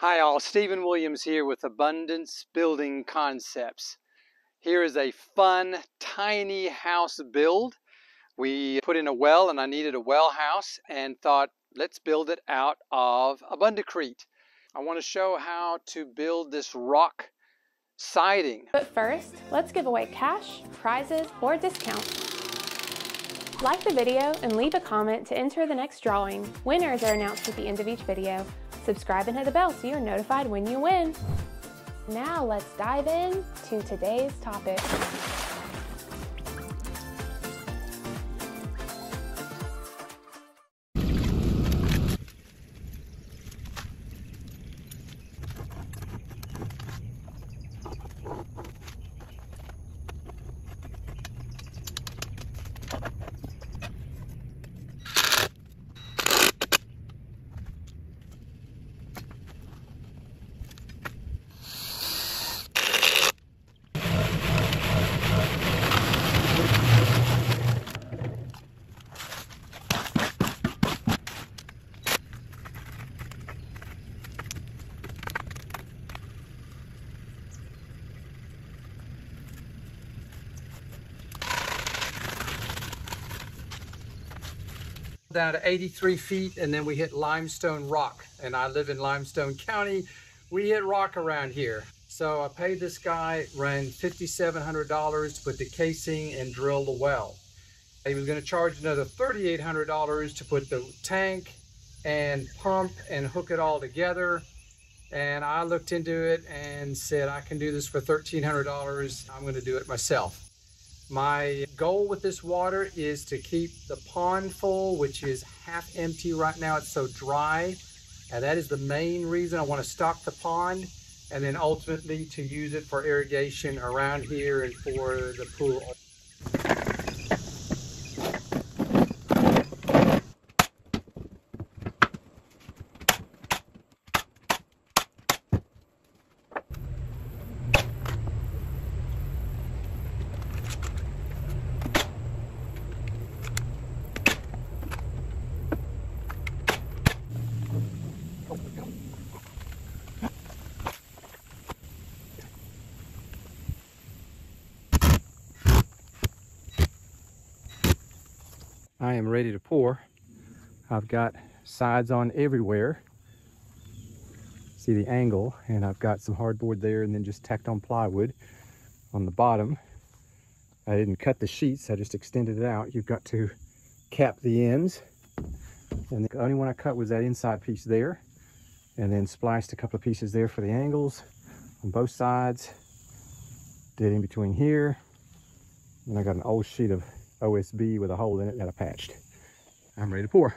Hi all, Stephen Williams here with Abundance Building Concepts. Here is a fun, tiny house build. We put in a well and I needed a well house and thought, let's build it out of Abundacrete. I want to show how to build this rock siding. But first, let's give away cash, prizes, or discounts. Like the video and leave a comment to enter the next drawing. Winners are announced at the end of each video. Subscribe and hit the bell so you're notified when you win. Now let's dive in to today's topic. Down to 83 feet and then we hit limestone rock and I live in Limestone County. We hit rock around here. So I paid this guy, ran $5,700 to put the casing and drill the well. He was gonna charge another $3,800 to put the tank and pump and hook it all together. And I looked into it and said, I can do this for $1,300. I'm gonna do it myself. My goal with this water is to keep the pond full, which is half empty right now. It's so dry. And that is the main reason I want to stock the pond and then ultimately to use it for irrigation around here and for the pool. Am ready to pour. I've got sides on everywhere. See the angle and I've got some hardboard there and then just tacked on plywood on the bottom. I didn't cut the sheets, I just extended it out. You've got to cap the ends. And the only one I cut was that inside piece there. And then spliced a couple of pieces there for the angles on both sides. Did in between here. And I got an old sheet of OSB with a hole in it that I patched. I'm ready to pour.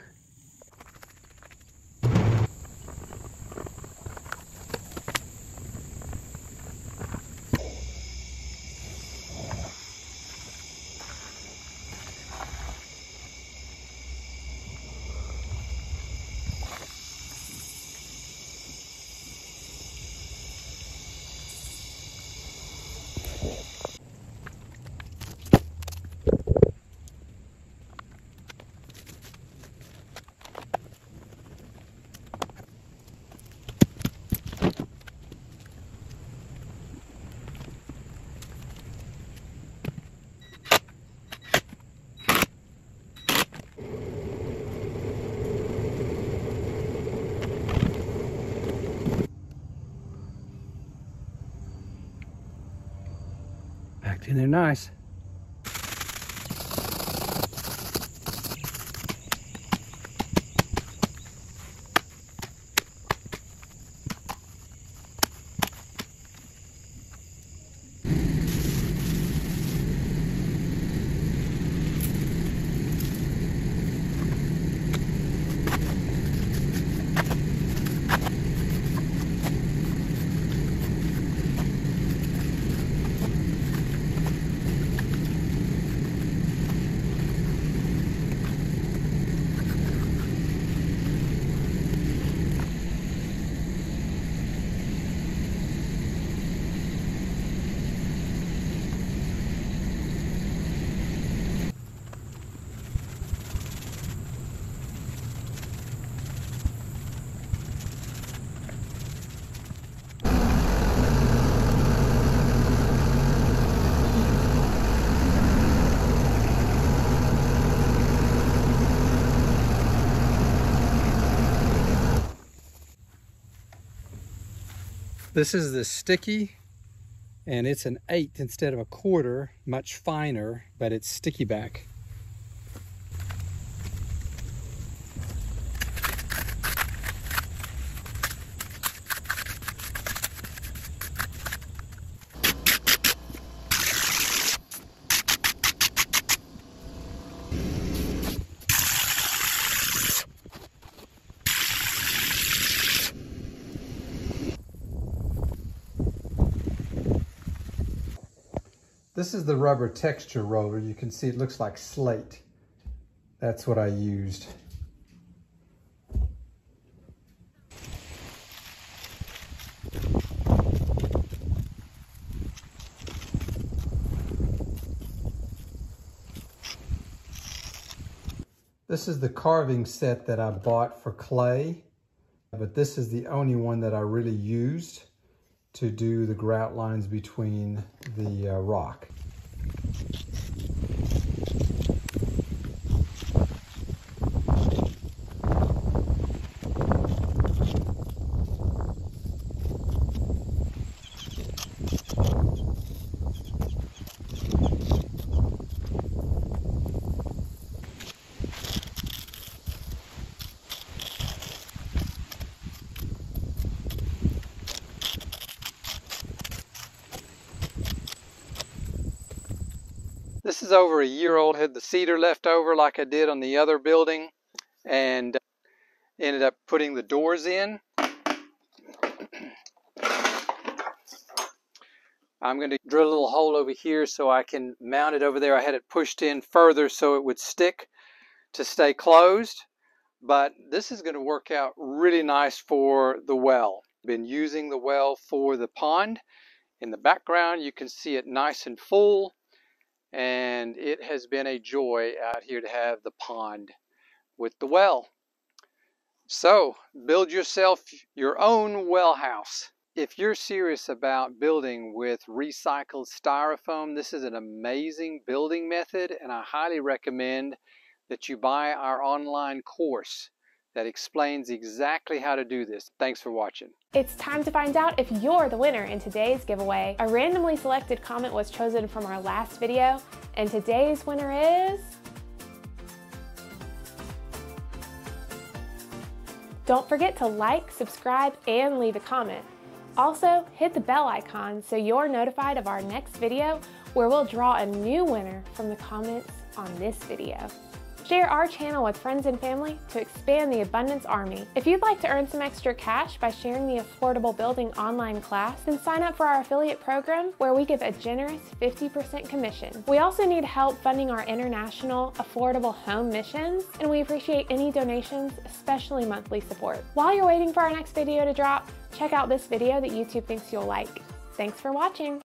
Packed They're nice. This is the sticky and it's an eighth instead of a quarter, much finer, but it's sticky back. This is the rubber texture roller. You can see it looks like slate. That's what I used. This is the carving set that I bought for clay, but this is the only one that I really used to do the grout lines between the uh, rock. This is over a year old, had the cedar left over like I did on the other building and ended up putting the doors in. I'm going to drill a little hole over here so I can mount it over there. I had it pushed in further so it would stick to stay closed. But this is going to work out really nice for the well. Been using the well for the pond. In the background you can see it nice and full and it has been a joy out here to have the pond with the well. So build yourself your own well house. If you're serious about building with recycled styrofoam, this is an amazing building method and I highly recommend that you buy our online course that explains exactly how to do this. Thanks for watching. It's time to find out if you're the winner in today's giveaway. A randomly selected comment was chosen from our last video, and today's winner is... Don't forget to like, subscribe, and leave a comment. Also, hit the bell icon so you're notified of our next video where we'll draw a new winner from the comments on this video. Share our channel with friends and family to expand the Abundance Army. If you'd like to earn some extra cash by sharing the Affordable Building online class, then sign up for our affiliate program where we give a generous 50% commission. We also need help funding our international affordable home missions, and we appreciate any donations, especially monthly support. While you're waiting for our next video to drop, check out this video that YouTube thinks you'll like. Thanks for watching!